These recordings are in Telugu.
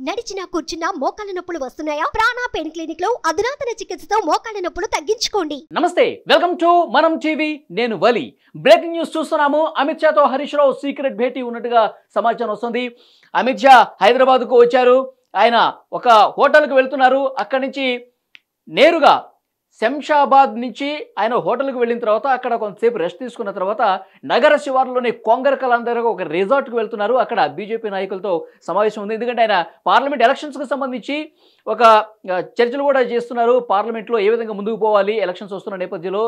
నడిచినా కూర్చున్నా మోకాళ్ళ నొప్పులు వస్తున్నాయా? ప్రాణా పెయిన్ క్లినిక్లో అధునాతన చికిత్సతో మోకాళ్ళ నొప్పులు తగ్గించుకోండి. నమస్తే వెల్కమ్ టు మనం టీవీ నేను వలి. బ్రేకింగ్ న్యూస్ చూస్తున్నాము. అమిత్ షాతో హరీష్ రావు సీక్రెట్ భేటీ ఉన్నట్టుగా సమాచారం వస్తుంది. అమిత్ షా హైదరాబాద్కు వచ్చారు. ఆయన ఒక హోటల్కి వెళ్తున్నారు. అక్కడి నుంచి నేరుగా శంషాబాద్ నుంచి ఆయన హోటల్కి వెళ్ళిన తర్వాత అక్కడ కొంతసేపు రెస్ట్ తీసుకున్న తర్వాత నగర శివార్లోని కొంగరకలాన్ దగ్గర ఒక రిజార్ట్కి వెళ్తున్నారు. అక్కడ బీజేపీ నాయకులతో సమావేశం ఉంది. ఎందుకంటే ఆయన పార్లమెంట్ ఎలక్షన్స్కి సంబంధించి ఒక చర్చలు కూడా చేస్తున్నారు. పార్లమెంట్లో ఏ విధంగా ముందుకు పోవాలి ఎలక్షన్స్ వస్తున్న నేపథ్యంలో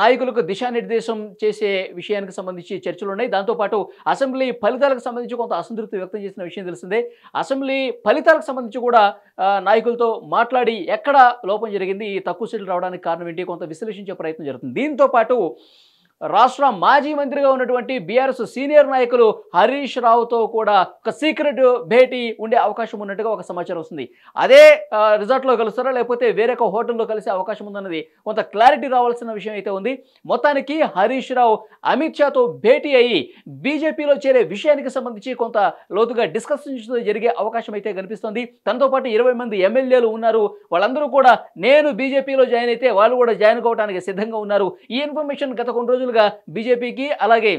నాయకులకు దిశానిర్దేశం చేసే విషయానికి సంబంధించి చర్చలు ఉన్నాయి. దాంతోపాటు అసెంబ్లీ ఫలితాలకు సంబంధించి కొంత అసంతృప్తి వ్యక్తం చేసిన విషయం తెలిసిందే. అసెంబ్లీ ఫలితాలకు సంబంధించి కూడా నాయకులతో మాట్లాడి ఎక్కడ లోపం జరిగింది ఈ తక్కువ సీట్లు రావడానికి కారణం ఏంటి కొంత విశ్లేషించే ప్రయత్నం జరుగుతుంది. దీంతో పాటు రాష్ట్ర మాజీ మంత్రిగా ఉన్నటువంటి బీఆర్ఎస్ సీనియర్ నాయకులు హరీష్ రావుతో కూడా ఒక సీక్రెట్ భేటీ ఉండే అవకాశం ఉన్నట్టుగా ఒక సమాచారం వస్తుంది. అదే రిజార్ట్లో కలుస్తారా? లేకపోతే వేరొక హోటల్లో కలిసే అవకాశం ఉందన్నది కొంత క్లారిటీ రావాల్సిన విషయం అయితే ఉంది. మొత్తానికి హరీష్ రావు అమిత్ షాతో భేటీ అయ్యి బీజేపీలో చేరే విషయానికి సంబంధించి కొంత లోతుగా డిస్కషన్ జరిగే అవకాశం అయితే కనిపిస్తుంది. తనతో పాటు ఇరవై మంది ఎమ్మెల్యేలు ఉన్నారు. వాళ్ళందరూ కూడా నేను బీజేపీలో జాయిన్ అయితే వాళ్ళు కూడా జాయిన్ కావడానికి సిద్ధంగా ఉన్నారు. ఈ ఇన్ఫర్మేషన్ గత కొన్ని రోజులుగా బీజేపీకి అలాగే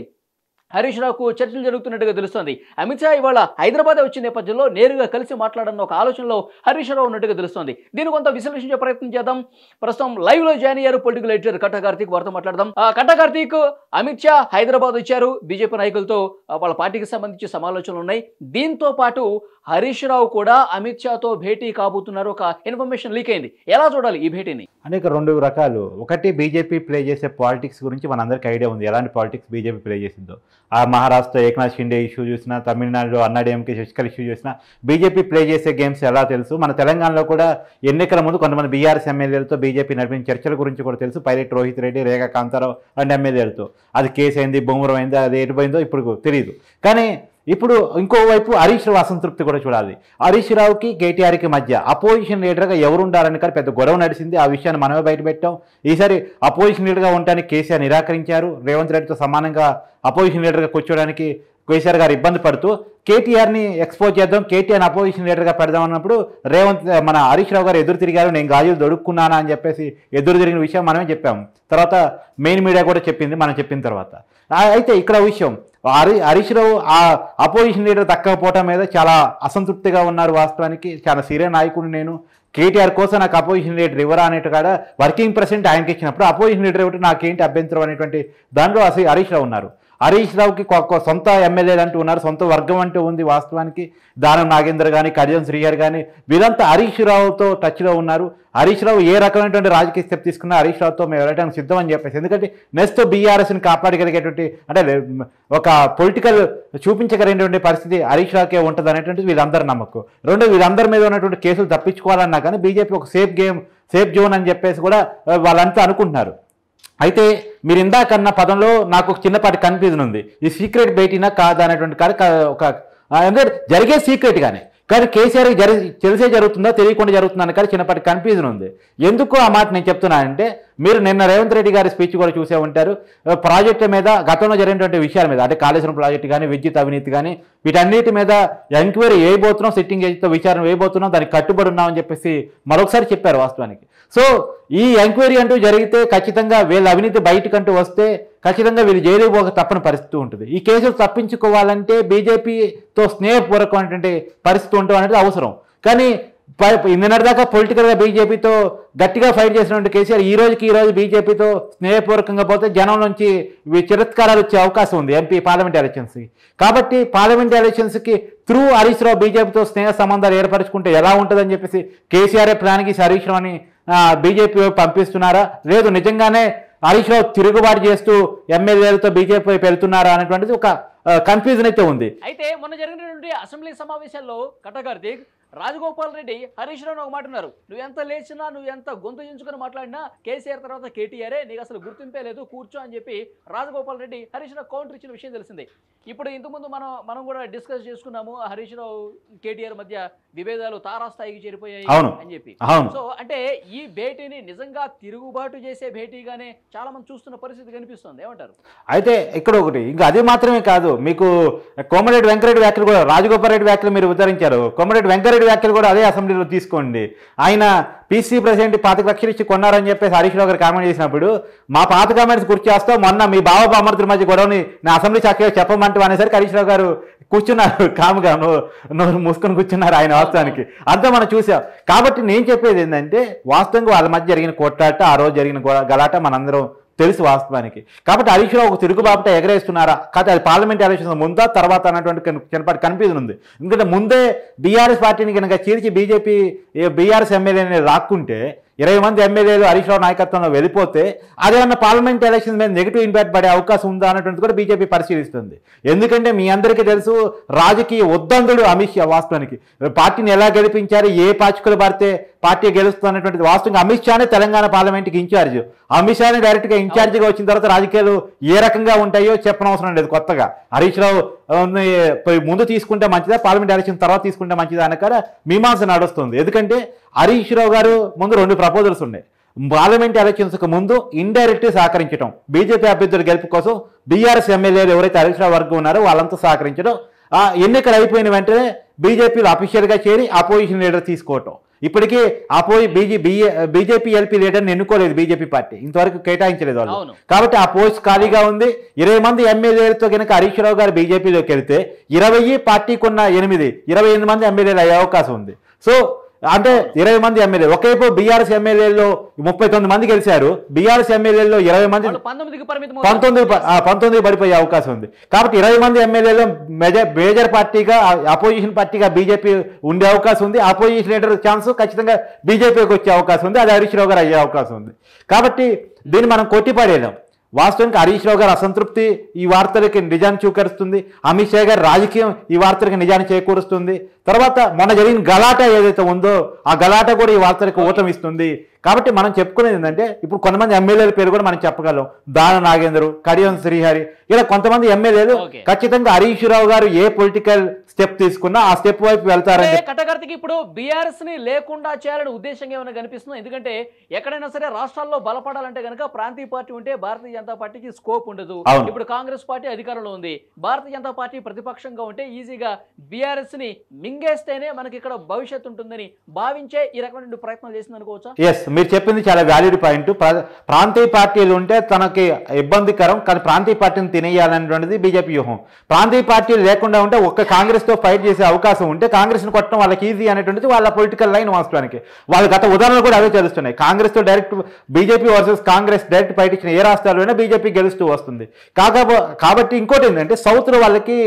హరీష్ రావుకు చర్చలు జరుగుతున్నట్టుగా తెలుస్తోంది. అమిత్ షా ఇవాళ హైదరాబాద్ వచ్చిన నేపథ్యంలో నేరుగా కలిసి మాట్లాడన్న ఒక ఆలోచనలో హరీష్ రావు ఉన్నట్టుగా తెలుస్తోంది. దీన్ని కొంత విశ్లేషించే ప్రయత్నం చేద్దాం. ప్రస్తుతం లైవ్లో జాయిన్ అయ్యారు పొలిటికల్ ఎడిటర్ కట్ట కార్తీక్. వారితో మాట్లాడదాం. ఆ, కట్ట కార్తీక్ అమిత్ షా హైదరాబాద్ వచ్చారు. బీజేపీ నాయకులతో వాళ్ళ పార్టీకి సంబంధించి సమాలోచనలు ఉన్నాయి. దీంతో పాటు హరీష్ రావు కూడా అమిత్ షాతో భేటీ కాబోతున్నారు. ఒక ఇన్ఫర్మేషన్ లీక్ అయింది. ఎలా చూడాలి ఈ భేటీని? అనేక రెండు రకాలు. ఒకటి బీజేపీ ప్లే చేసే పాలిటిక్స్ గురించి మనందరికీ ఐడియా ఉంది. ఎలాంటి పాలిటిక్స్ బీజేపీ ప్లే చేసిందో ఆ మహారాష్ట్ర ఏకనాథ్ షిండే ఇష్యూ చూసినా తమిళనాడులో అన్నాడీఎంకే శశికళ ఇష్యూ చూసినా బీజేపీ ప్లే చేసే గేమ్స్ ఎలా తెలుసు? మన తెలంగాణలో కూడా ఎన్నికల ముందు కొంతమంది బీఆర్ఎస్ ఎమ్మెల్యేలతో బీజేపీ నడిపిన చర్చల గురించి కూడా తెలుసు. పైలట్ రోహిత్ రెడ్డి రేఖా కాంతారావు అండ్ ఎమ్మెల్యేలతో అది కేసు అయింది బొమ్మరం అయింది అది ఎటుపోయిందో ఇప్పుడు తెలియదు కానీ ఇప్పుడు ఇంకోవైపు హరీష్ రావు అసంతృప్తి కూడా చూడాలి. హరీష్ రావుకి కేటీఆర్కి మధ్య అపోజిషన్ లీడర్గా ఎవరు ఉండాలని కానీ పెద్ద గొడవ నడిచింది ఆ విషయాన్ని మనమే బయటపెట్టాం ఈసారి అపోజిషన్ లీడర్గా ఉండడానికి కేసీఆర్ నిరాకరించారు. రేవంత్ రెడ్డితో సమానంగా అపోజిషన్ లీడర్గా కూర్చోవడానికి కేసీఆర్ గారు ఇబ్బంది పడుతూ కేటీఆర్ని ఎక్స్పోజ్ చేద్దాం కేటీఆర్ని అపోజిషన్ లీడర్గా పెడదాం అన్నప్పుడు రేవంత్ మన హరీష్ రావు గారు ఎదురు తిరిగారు నేను గాజులు దొడుక్కున్నానా? అని చెప్పేసి ఎదురు తిరిగిన విషయం మనమే చెప్పాం తర్వాత మెయిన్ మీడియా కూడా చెప్పింది మనం చెప్పిన తర్వాత. అయితే ఇక్కడ విషయం హరి హరీష్ రావు ఆ అపోజిషన్ లీడర్ దక్కకపోవటం మీద చాలా అసంతృప్తిగా ఉన్నారు వాస్తవానికి. చాలా సీరియస్ నాయకుడు నేను. కేటీఆర్ కోసం నాకు అపోజిషన్ లీడర్ ఇవ్వరా అనేటు కాడ వర్కింగ్ ప్రెసిడెంట్ ఆయనకి ఇచ్చినప్పుడు అపోజిషన్ లీడర్ ఇవ్వటం నాకేంటి అభ్యంతరం అనేటువంటి దాంట్లో అసలు హరీష్ రావు ఉన్నారు. హరీష్ రావుకి కొ- సొంత ఎమ్మెల్యేలు అంటూ ఉన్నారు సొంత వర్గం అంటూ ఉంది వాస్తవానికి. దానం నాగేందర్ కానీ కడియం శ్రీహర్ కానీ వీరంతా హరీష్ రావుతో టచ్లో ఉన్నారు. హరీష్ రావు ఏ రకమైనటువంటి రాజకీయ స్టెప్ తీసుకున్నా హరీష్ రావుతో మేము వెళ్ళడానికి సిద్ధం అని చెప్పేసి. ఎందుకంటే నెక్స్ట్ బీఆర్ఎస్ని కాపాడగలిగేటువంటి అంటే ఒక పొలిటికల్ చూపించగలిగినటువంటి పరిస్థితి హరీష్ రావుకే ఉంటుంది అనేటువంటిది వీళ్ళందరి నమ్మకం. రెండు వీళ్ళందరి మీద ఉన్నటువంటి కేసులు తప్పించుకోవాలన్నా కానీ బీజేపీ ఒక సేఫ్ గేమ్ సేఫ్ జోన్ అని చెప్పేసి కూడా వాళ్ళంతా అనుకుంటున్నారు. అయితే మీరు ఇందాకన్న పదంలో నాకు ఒక చిన్నపాటి కన్ఫ్యూజన్ ఉంది. ఈ సీక్రెట్ భేటీనా కాదా అనేటువంటి కాదు ఒక అంటే జరిగే సీక్రెట్ కానీ కానీ కేసీఆర్ జరి తెలిసే జరుగుతుందా తెలియకుండా జరుగుతుందా కానీ చిన్నపాటి కన్ఫ్యూజన్ ఉంది. ఎందుకు ఆ మాట నేను చెప్తున్నానంటే మీరు నిన్న రేవంత్ రెడ్డి గారి స్పీచ్ కూడా చూసే ఉంటారు. ప్రాజెక్టు మీద గతంలో జరిగినటువంటి విషయాల మీద అంటే కాళేశ్వరం ప్రాజెక్టు కానీ విద్యుత్ అవినీతి కానీ వీటన్నిటి మీద ఎంక్వైరీ వేయబోతున్నాం సిట్టింగ్ జడ్జితో విచారణ వేయబోతున్నాం దానికి కట్టుబడి ఉన్నామని చెప్పేసి మరొకసారి చెప్పారు వాస్తవానికి. సో ఈ ఎంక్వైరీ అంటూ జరిగితే ఖచ్చితంగా వీళ్ళ అవినీతి బయటకంటూ వస్తే ఖచ్చితంగా వీళ్ళు జైలుకు పోక తప్పని పరిస్థితి ఉంటుంది. ఈ కేసులు తప్పించుకోవాలంటే బీజేపీతో స్నేహపూర్వకమైనటువంటి పరిస్థితి ఉండడం అనేది అవసరం. కానీ ప- దాకా పొలిటికల్గా బీజేపీతో గట్టిగా ఫైట్ చేసినటువంటి కేసీఆర్ ఈ రోజుకి ఈ రోజు బీజేపీతో స్నేహపూర్వకంగా పోతే జనం నుంచి చిరత్కారాలు వచ్చే అవకాశం ఉంది ఎంపీ పార్లమెంట్ ఎలక్షన్స్కి కాబట్టి పార్లమెంట్ ఎలక్షన్స్కి త్రూ హరీష్ రావు బీజేపీతో స్నేహ సంబంధాలు ఏర్పరచుకుంటే ఎలా ఉంటుందని చెప్పేసి కేసీఆర్ ప్లాన్కి హరీష్ రావుని బీజేపీ పంపిస్తున్నారా? లేదు నిజంగానే హరీష్ రావు తిరుగుబాటు చేస్తూ ఎమ్మెల్యేలతో బీజేపీ వెళ్తున్నారా అనేటువంటిది ఒక కన్ఫ్యూజన్ అయితే ఉంది. అయితే మొన్న జరిగినటువంటి అసెంబ్లీ సమావేశాల్లో కట్ట రాజగోపాల్ రెడ్డి హరీష్ రావు ఒక మాట ఉన్నారు నువ్వు ఎంత లేచినా నువ్వు ఎంత గొంతు చించుకొని మాట్లాడినా కేసీఆర్ తర్వాత కేటీఆరే నీకు అసలు గుర్తింపే లేదు కూర్చో అని చెప్పి రాజగోపాల్ రెడ్డి హరీష్ రావు కౌంటర్ ఇచ్చిన విషయం తెలిసిందే. ఇప్పుడు ఇంతకుముందు మనం మనం కూడా డిస్కస్ చేసుకున్నాము హరీష్ రావు కేటీఆర్ మధ్య విభేదాలు తారాస్థాయికి చేరిపోయాయి. అని చెప్పి. సో అంటే ఈ భేటీని నిజంగా తిరుగుబాటు చేసే భేటీగానే చాలా మంది చూస్తున్న పరిస్థితి కనిపిస్తుంది. ఏమంటారు? అయితే ఇక్కడ ఒకటి ఇంకా అది మాత్రమే కాదు మీకు కోమరెడ్డి వెంకరెడ్డి వ్యాఖ్యలు కూడా రాజగోపాల్ రెడ్డి వ్యాఖ్యలు మీరు ఉద్ధరించారు. కోమరెడ్డి వెంకరెడ్డి వ్యాఖ్యలు కూడా అదే అసెంబ్లీలో తీసుకోండి. ఆయన పీసీ ప్రెసిడెంట్ పాతిక లక్షలు ఇచ్చి కొన్నారని చెప్పేసి హరీష్ రావు గారు కామెంట్ చేసినప్పుడు మా పాత కామెంట్స్ గుర్తు చేస్తావు మొన్న మీ బావ బామర్తుల మధ్య గొడవని నా అసెంబ్లీ చక్కగా చెప్పమంటూ అనేసరికి హరీష్ రావు గారు కూర్చున్నారు. కాముగా నోరు మూసుకొని కూర్చున్నారు ఆయన వాస్తవానికి. అంతా మనం చూసాం. కాబట్టి నేను చెప్పేది ఏంటంటే వాస్తవంగా వాళ్ళ మధ్య జరిగిన కొట్లాట ఆ రోజు జరిగిన గలాట మనందరం తెలుసు వాస్తవానికి. కాబట్టి హరీష్ రావు ఒక తిరుగుబాబుట ఎగరేస్తున్నారా? కాదు అది పార్లమెంట్ ఎలక్షన్ ముందా తర్వాత అన్నటువంటి చిన్నపాటి కన్ఫ్యూజన్ ఉంది ఎందుకంటే ముందే బీఆర్ఎస్ పార్టీని కనుక చీల్చి బీజేపీ బీఆర్ఎస్ ఎమ్మెల్యేని రాక్కుంటే ఇరవై మంది ఎమ్మెల్యేలు హరీష్ రావు నాయకత్వంలో వెళ్ళిపోతే అదేమన్నా పార్లమెంట్ ఎలక్షన్ మీద నెగిటివ్ ఇంపాక్ట్ పడే అవకాశం ఉందా అన్నటువంటి కూడా బీజేపీ పరిశీలిస్తుంది. ఎందుకంటే మీ అందరికీ తెలుసు రాజకీయ ఉద్దందుడు అమిత్ షా వాస్తవానికి. పార్టీని ఎలా గెలిపించారు ఏ పాచికలు పడితే పార్టీ గెలుస్తుందనేటువంటిది వాస్తవంగా అమిత్ షానే తెలంగాణ పార్లమెంట్కి ఇన్ఛార్జ్ అమిత్ షానే డైరెక్ట్గా ఇన్ఛార్జిగా వచ్చిన తర్వాత రాజకీయాలు ఏ రకంగా ఉంటాయో చెప్పనవసరం లేదు కొత్తగా. హరీష్ రావు ముందు తీసుకుంటే మంచిదా పార్లమెంట్ ఎలక్షన్ తర్వాత తీసుకుంటే మంచిదా అనక మీమాంస నడుస్తుంది. ఎందుకంటే హరీష్ రావు గారు ముందు రెండు ప్రపోజల్స్ ఉన్నాయి. పార్లమెంట్ ఎలక్షన్స్కి ముందు ఇండైరెక్ట్ సహకరించడం బీజేపీ అభ్యర్థుల గెలుపు కోసం బీఆర్ఎస్ ఎమ్మెల్యేలు ఎవరైతే హరీష్ రావు వర్గం ఉన్నారో వాళ్ళంతా సహకరించడం ఎన్నికలు అయిపోయిన వెంటనే బీజేపీలో అఫీషియల్గా చేరి అపోజిషన్ లీడర్ తీసుకోవటం. ఇప్పటికీ అపోయి బీజే బీజేపీ ఎల్పీ లీడర్ని ఎన్నుకోలేదు బీజేపీ పార్టీ. ఇంతవరకు కేటాయించలేదు వాళ్ళు. కాబట్టి ఆ పోస్ట్ ఖాళీగా ఉంది. ఇరవై మంది ఎమ్మెల్యేలతో కనుక హరీష్ రావు గారు బీజేపీలోకి వెళ్తే ఇరవై పార్టీకి ఉన్న ఎనిమిది ఇరవై ఎనిమిది మంది ఎమ్మెల్యేలు అయ్యే అవకాశం ఉంది. సో అంటే ఇరవై మంది ఎమ్మెల్యే. ఒకవైపు బీఆర్ఎస్ ఎమ్మెల్యేలో ముప్పై తొమ్మిది మంది గెలిచారు. బీఆర్ఎస్ ఎమ్మెల్యేలో ఇరవై మంది పంతొమ్మిది పంతొమ్మిది పడిపోయే అవకాశం ఉంది. కాబట్టి ఇరవై మంది ఎమ్మెల్యేలు మెజర్ మేజర్ పార్టీగా అపోజిషన్ పార్టీగా బీజేపీ ఉండే అవకాశం ఉంది. అపోజిషన్ లీడర్ ఛాన్స్ ఖచ్చితంగా బీజేపీకి వచ్చే అవకాశం ఉంది. అది హరీష్ రావు గారు అయ్యే అవకాశం ఉంది. కాబట్టి దీన్ని మనం కొట్టిపడేదాం వాస్తవానికి హరీష్ రావు గారి అసంతృప్తి ఈ వార్తలకి నిజాన్ని చూకరుస్తుంది. అమిత్ షా గారి రాజకీయం ఈ వార్తలకి నిజాన్ని చేకూరుస్తుంది. తర్వాత మొన్న జరిగిన గలాట ఏదైతే ఉందో ఆ గలాట కూడా ఈ వార్తలకు ఊతమిస్తుంది. కాబట్టి మనం చెప్పుకునేది ఏంటంటే ఇప్పుడు కొంతమంది ఎమ్మెల్యేల పేరు కూడా మనం చెప్పగలం. దాన నాగేందర్ కడియం శ్రీహరి ఇలా కొంతమంది ఎమ్మెల్యేలు. ఖచ్చితంగా హరీష్ రావు గారు ఏ పొలిటికల్ స్టెప్ తీసుకున్నా ఆ స్టెప్ వైపు వెళ్తారని కటకర్తికి ఇప్పుడు బీఆర్ఎస్ని లేకుండా చేయాలనే ఉద్దేశంగా ఏమైనా కనిపిస్తుంది ఎందుకంటే ఎక్కడైనా సరే రాష్ట్రాల్లో బలపడాలంటే కనుక ప్రాంతీయ పార్టీ ఉంటే భారతీయ జనతా పార్టీకి స్కోప్ ఉండదు. ఇప్పుడు కాంగ్రెస్ పార్టీ అధికారంలో ఉంది. భారతీయ జనతా పార్టీ ప్రతిపక్షంగా ఉంటే ఈజీగా బీఆర్ఎస్ని మింగేస్తేనే మనకి ఇక్కడ భవిష్యత్తు ఉంటుందని భావించే ఈ రకమైన ప్రయత్నం చేసింది అనుకోవచ్చా ఎస్ మీరు చెప్పింది చాలా వ్యాలిడ్ పాయింట్ ప్ర- ప్రాంతీయ పార్టీలు ఉంటే తనకి ఇబ్బందికరం కానీ ప్రాంతీయ పార్టీని తినేయాలనేటువంటిది బీజేపీ వ్యూహం. ప్రాంతీయ పార్టీలు లేకుండా ఉంటే ఒక్క కాంగ్రెస్తో ఫైట్ చేసే అవకాశం ఉంటే కాంగ్రెస్ని కొట్టడం వాళ్ళకి ఈజీ అనేటువంటిది వాళ్ళ పొలిటికల్ లైన్ వాస్తవానికి. వాళ్ళ గత ఉదాహరణలు కూడా అవే తెలుస్తున్నాయి. కాంగ్రెస్తో direct BJP versus Congress direct fight ఇచ్చిన ఏ రాష్ట్రాల్లోనే బీజేపీ గెలుస్తూ వస్తుంది. కాకపో కాబట్టి ఇంకోటి ఏంటంటే సౌత్లో వాళ్ళకి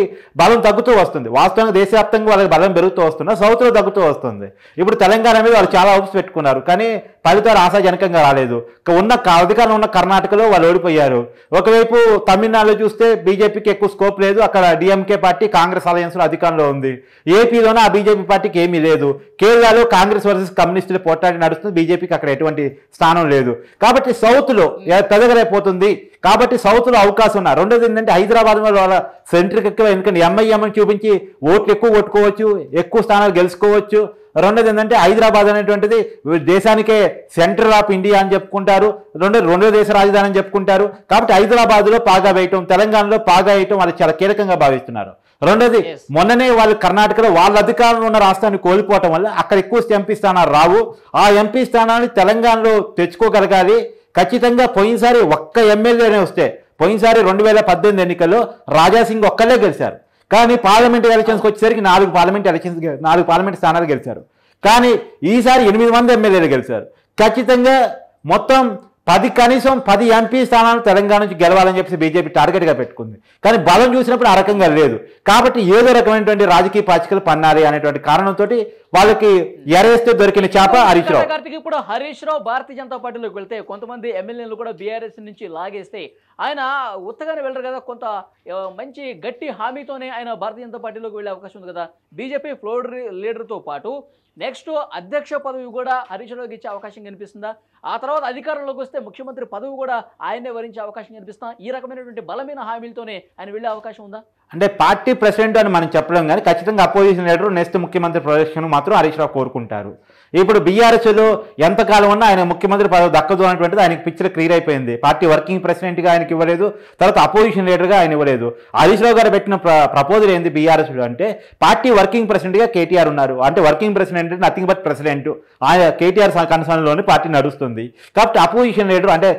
బలం తగ్గుతూ వస్తుంది. వాస్తవంగా దేశవ్యాప్తంగా వాళ్ళకి బలం పెరుగుతూ వస్తున్నా సౌత్లో తగ్గుతూ వస్తుంది. ఇప్పుడు తెలంగాణ మీద వాళ్ళు చాలా హోప్స్ పెట్టుకున్నారు. కానీ ఫలితాలు ఆశాజనకంగా రాలేదు. ఉన్న అధికారంలో ఉన్న కర్ణాటకలో వాళ్ళు ఓడిపోయారు. ఒకవైపు తమిళనాడులో చూస్తే బీజేపీకి ఎక్కువ స్కోప్ లేదు. అక్కడ డిఎంకే పార్టీ కాంగ్రెస్ అలయన్స్లో అధికారంలో ఉంది. ఏపీలోనూ ఆ బీజేపీ పార్టీకి ఏమీ లేదు. కేరళలో కాంగ్రెస్ వర్సెస్ కమ్యూనిస్టులు పోట్లాడి నడుస్తుంది. బీజేపీకి అక్కడ ఎటువంటి స్థానం లేదు. కాబట్టి సౌత్లో పెదగరైపోతుంది. కాబట్టి సౌత్లో అవకాశం ఉన్నారు రెండోది ఏంటంటే హైదరాబాద్ వాళ్ళ సెంట్రిక్ ఎక్కువ. ఎందుకంటే ఎంఐఎం చూపించి ఓట్లు ఎక్కువ కొట్టుకోవచ్చు ఎక్కువ స్థానాలు గెలుచుకోవచ్చు. రెండోది ఏంటంటే హైదరాబాద్ అనేటువంటిది దేశానికే సెంట్రల్ ఆఫ్ ఇండియా అని చెప్పుకుంటారు. రెండో రెండో దేశ రాజధాని అని చెప్పుకుంటారు. కాబట్టి హైదరాబాద్లో పాగా వేయటం తెలంగాణలో పాగా వేయటం వాళ్ళు చాలా కీలకంగా భావిస్తున్నారు. రెండోది. మొన్ననే వాళ్ళు కర్ణాటకలో వాళ్ళ అధికారంలో ఉన్న రాష్ట్రాన్ని కోల్పోవటం వల్ల అక్కడ ఎక్కువ ఎంపీ స్థానాలు రావు. ఆ ఎంపీ స్థానాన్ని తెలంగాణలో తెచ్చుకోగలగాలి. ఖచ్చితంగా పోయినసారి ఒక్క ఎమ్మెల్యేనే వస్తే పోయినసారి రెండు వేల పద్దెనిమిది ఎన్నికల్లో రాజాసింగ్ ఒక్కలే గెలిచారు. కానీ పార్లమెంట్ ఎలక్షన్స్కి వచ్చేసరికి నాలుగు పార్లమెంట్ ఎలక్షన్స్ నాలుగు పార్లమెంట్ స్థానాలు గెలిచారు. కానీ ఈసారి ఎనిమిది మంది ఎమ్మెల్యేలు గెలిచారు. ఖచ్చితంగా మొత్తం పది కనీసం పది ఎంపీ స్థానాలు తెలంగాణ నుంచి గెలవాలని చెప్పేసి బీజేపీ టార్గెట్గా పెట్టుకుంది. కానీ బలం చూసినప్పుడు ఆ రకంగా లేదు. కాబట్టి ఏదో రకమైనటువంటి రాజకీయ పాచికలు పన్నాలి అనేటువంటి కారణంతో వాళ్ళకి ఎరేస్తే దొరికిన చేప హరీష్ రావు. కార్తీక్ ఇప్పుడు హరీష్ రావు భారతీయ జనతా పార్టీలోకి వెళ్తే కొంతమంది ఎమ్మెల్యేలు కూడా బీఆర్ఎస్ నుంచి లాగేస్తే ఆయన ఉత్తగానే వెళ్ళరు కదా. కొంత మంచి గట్టి హామీతోనే ఆయన భారతీయ జనతా పార్టీలోకి వెళ్ళే అవకాశం ఉంది కదా. బీజేపీ ఫ్లోర్ లీడర్తో పాటు నెక్స్ట్ అధ్యక్ష పదవి కూడా హరీష్ రావుకి ఇచ్చే అవకాశం కనిపిస్తుందా? ఆ తర్వాత అధికారంలోకి వస్తే ముఖ్యమంత్రి పదవి కూడా ఆయనే వరించే అవకాశం కనిపిస్తా ఈ రకమైనటువంటి బలమైన హామీలతోనే ఆయన వెళ్ళే అవకాశం ఉందా? అంటే పార్టీ ప్రెసిడెంట్ అని మనం చెప్పడం కానీ ఖచ్చితంగా అపోజిషన్ లీడర్ నెక్స్ట్ ముఖ్యమంత్రి ప్రొజెక్షన్ మాత్రం హరీష్ రావు కోరుకుంటారు. ఇప్పుడు బీఆర్ఎస్లో ఎంతకాలం ఉన్నా ఆయన ముఖ్యమంత్రి పదవి దక్కదు అనేటువంటిది ఆయనకి పిక్చర్ క్లియర్ అయిపోయింది. పార్టీ వర్కింగ్ ప్రెసిడెంట్గా ఆయనకి ఇవ్వలేదు తర్వాత అపోజిషన్ లీడర్గా ఆయన ఇవ్వలేదు. హరీష్ రావు గారు పెట్టిన ప్రపోజల్ ఏంది బీఆర్ఎస్లో అంటే పార్టీ వర్కింగ్ ప్రెసిడెంట్గా కేటీఆర్ ఉన్నారు. అంటే working president nothing but president ఆయన కేటీఆర్ కన్సర్న్లోనే పార్టీ నడుస్తుంది. కాబట్టి అపోజిషన్ లీడర్ అంటే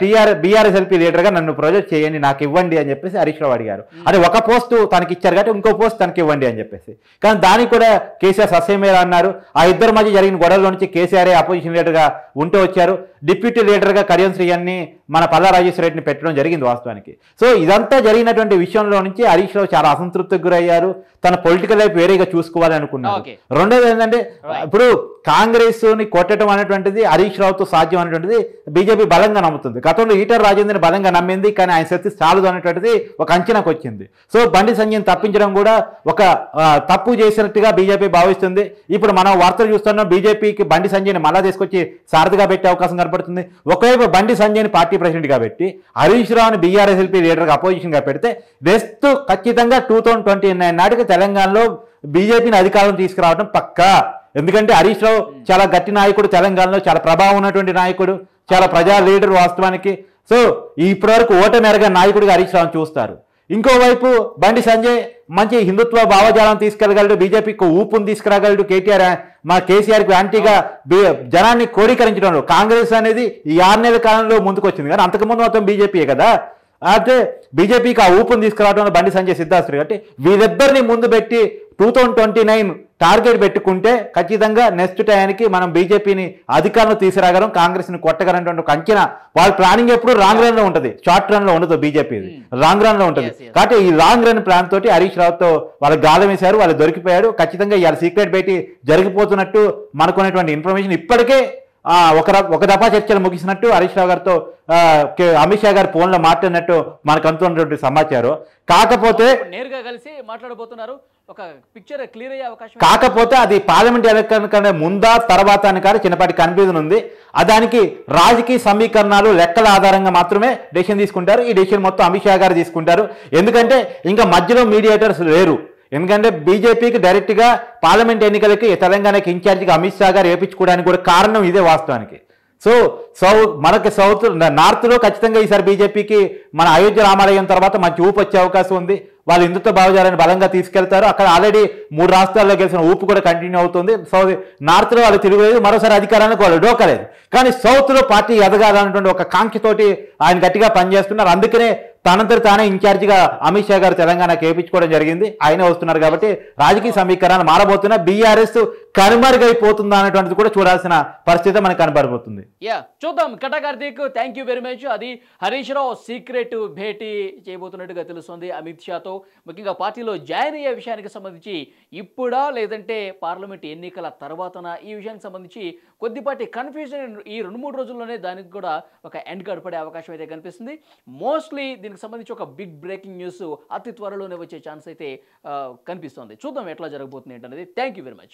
టీఆర్ బీఆర్ఎస్ఎల్పీ లీడర్గా నన్ను ప్రొజెక్ట్ చేయండి నాకు ఇవ్వండి అని చెప్పేసి హరీష్ రావు అడిగారు. అంటే ఒక పోస్టు తనకి ఇచ్చారు కాబట్టి ఇంకో పోస్ట్ తనకి ఇవ్వండి అని చెప్పేసి. కానీ దానికి కూడా కేసీఆర్ సస్యమేరా అన్నారు ఆ ఇద్దరి మధ్య జరిగిన గొడవల నుంచి కేసీఆర్ అపోజిషన్ లీడర్గా ఉంటూ వచ్చారు. డిప్యూటీ లీడర్గా కడియం శ్రీయన్ని మన పల్లా రాజేశ్వర రెడ్డిని పెట్టడం జరిగింది వాస్తవానికి. సో ఇదంతా జరిగినటువంటి విషయంలో నుంచి హరీష్ రావు చాలా అసంతృప్తికి గురయ్యారు. తన పొలిటికల్ లైఫ్ వేరేగా చూసుకోవాలి అనుకున్నారు. రెండోది ఏంటంటే. ఇప్పుడు కాంగ్రెస్ని కొట్టడం అనేటువంటిది హరీష్ రావుతో సాధ్యం అనేటువంటిది బీజేపీ బలంగా నమ్ముతుంది. గతంలో ఈటర్ రాజేంద్రని బలంగా నమ్మింది కానీ ఆయన శక్తి చాలదు అనేటువంటిది ఒక అంచనాకు వచ్చింది. సో బండి సంజయ్ని తప్పించడం కూడా ఒక తప్పు చేసినట్టుగా బీజేపీ భావిస్తుంది. ఇప్పుడు మనం వార్తలు చూస్తున్నాం బీజేపీకి బండి సంజయ్ని మళ్ళా తీసుకొచ్చి సారథిగా పెట్టే అవకాశం కనపడుతుంది ఒకవైపు బండి సంజయ్ని పార్టీ ప్రెసిడెంట్గా పెట్టి హరీష్ రావుని బీఆర్ఎస్ఎల్పీ లీడర్గా అపోజిషన్గా పెడితే నెక్స్ట్ ఖచ్చితంగా టూ థౌజండ్ ట్వంటీ నైన్ నాటికి తెలంగాణలో బీజేపీని అధికారం తీసుకురావడం పక్కా. ఎందుకంటే హరీష్ రావు చాలా గట్టి నాయకుడు తెలంగాణలో చాలా ప్రభావం ఉన్నటువంటి నాయకుడు చాలా ప్రజా లీడర్ వాస్తవానికి. సో ఇప్పటివరకు ఓటమి ఎరగని నాయకుడిగా హరీష్ రావుని చూస్తారు. ఇంకోవైపు బండి సంజయ్ మంచి హిందుత్వ భావజాలం తీసుకెళ్ళగలడు బీజేపీకి ఊపుని తీసుకురాగలడు కేటీఆర్ మా కేసీఆర్కి యాంటీగా జనాన్ని కోడీకరించడంలో కాంగ్రెస్ అనేది ఈ ఆరు నెలల కాలంలో ముందుకు వచ్చింది కానీ అంతకుముందు మొత్తం బీజేపీయే కదా. అయితే బీజేపీకి ఆ ఊపుని తీసుకురావడంలో బండి సంజయ్ సిద్ధాస్తుడు కాబట్టి వీళ్ళిద్దరిని ముందు పెట్టి two thousand twenty nine target పెట్టుకుంటే ఖచ్చితంగా నెక్స్ట్ టైంకి మనం బీజేపీని అధికారంలో తీసుకురాగలం కాంగ్రెస్ని కొట్టగలనేటువంటి ఒక అంచనా. వాళ్ళ ప్లానింగ్ ఎప్పుడు రాంగ్ రన్లో ఉంటుంది. షార్ట్ రన్లో ఉండదు బీజేపీది. రాంగ్ రన్లో ఉంటుంది. కాబట్టి ఈ లాంగ్ రన్ ప్లాన్ తోటి హరీష్ రావుతో వాళ్ళకి గాలం వేశారు వాళ్ళు దొరికిపోయారు. ఖచ్చితంగా ఇవాళ సీక్రెట్ భేటీ జరిగిపోతున్నట్టు మనకున్నటువంటి ఇన్ఫర్మేషన్ ఇప్పటికే ఒక ఒక దఫా చర్చలు ముగిసినట్టు హరీష్ రావు గారితో అమిత్ షా గారు ఫోన్లో మాట్లాడినట్టు మనకు అందుతున్నటువంటి సమాచారం. కాకపోతే నేరుగా కలిసి మాట్లాడబోతున్నారు. ఒక పిక్చర్ క్లియర్ అయ్యే అవకాశం కాకపోతే అది పార్లమెంట్ ఎలక్షన్ కంటే ముందా తర్వాత అని కానీ చిన్నపాటి కన్ఫ్యూజన్ ఉంది దానికి రాజకీయ సమీకరణాలు లెక్కల ఆధారంగా మాత్రమే డెసిషన్ తీసుకుంటారు. ఈ డెసిషన్ మొత్తం అమిత్ షా గారు తీసుకుంటారు. ఎందుకంటే ఇంకా మధ్యలో మీడియేటర్స్ లేరు. ఎందుకంటే బీజేపీకి డైరెక్ట్గా పార్లమెంట్ ఎన్నికలకి తెలంగాణకి ఇన్ఛార్జిగా అమిత్ షా గారు వేయించుకోవడానికి కూడా కారణం ఇదే వాస్తవానికి. సో సౌత్ మనకి సౌత్ నార్త్లో ఖచ్చితంగా ఈసారి బీజేపీకి మన అయోధ్య రామాలయం తర్వాత మంచి ఊపు వచ్చే అవకాశం ఉంది. వాళ్ళు హిందుత్వ భావజాలాన్ని బలంగా తీసుకెళ్తారు. అక్కడ ఆల్రెడీ మూడు రాష్ట్రాల్లో గెలిచిన ఊపు కూడా కంటిన్యూ అవుతుంది. సో నార్త్లో వాళ్ళు తిరగలేదు మరోసారి అధికారానికి వాళ్ళు డోకలేదు. కానీ సౌత్లో పార్టీ ఎదగాలన్నటువంటి ఒక కాంక్షతోటి ఆయన గట్టిగా పనిచేస్తున్నారు. అందుకనే తనంతటి తానే ఇన్ఛార్జిగా అమిత్ షా గారు తెలంగాణకు వేయించుకోవడం జరిగింది. ఆయనే వస్తున్నారు కాబట్టి రాజకీయ సమీకరణాలు మారబోతున్నా బీఆర్ఎస్ కనుమరుగైపోతుందా అనేటువంటిది కూడా చూడాల్సిన పరిస్థితి మనకు కనబడిపోతుంది యా చూద్దాం. కటా Karthik thank you very much అది హరీష్ రావు సీక్రెట్ భేటీ చేయబోతున్నట్టుగా తెలుస్తుంది అమిత్ షాతో. ముఖ్యంగా పార్టీలో జాయిన్ అయ్యే విషయానికి సంబంధించి ఇప్పుడా లేదంటే పార్లమెంట్ ఎన్నికల తర్వాతన? ఈ విషయానికి సంబంధించి కొద్దిపాటి కన్ఫ్యూజన్ ఈ రెండు మూడు రోజుల్లోనే దానికి కూడా ఒక ఎండ్ కార్డ్ పడే అవకాశం అయితే కనిపిస్తుంది. మోస్ట్లీ దీనికి సంబంధించి ఒక బిగ్ బ్రేకింగ్ న్యూస్ అతి త్వరలోనే వచ్చే ఛాన్స్ అయితే కనిపిస్తుంది. చూద్దాం ఎట్లా జరగబోతుంది ఏంటనేది. Thank you very much